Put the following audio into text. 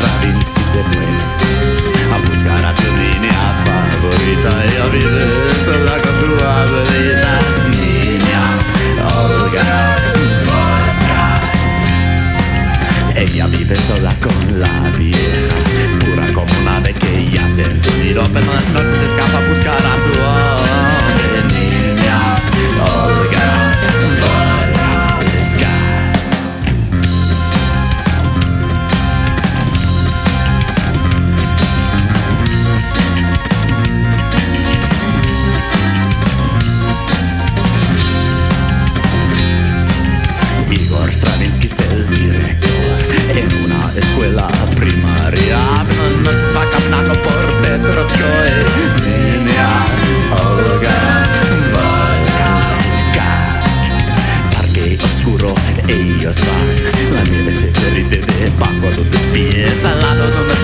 Farinski se puede A buscar a su niña favorita Y a vivirse la con su abuelita Niña Olga Vodka. Ella vive sola con la vieja Pura como una vecchia Se el sonido permanente escuela primaria. Pero no se va caminando por Petrovskoy. Niña Olga Vodka. Parque oscuro, ellos van. La nieve se derrite debajo de tus pies. Al lado de una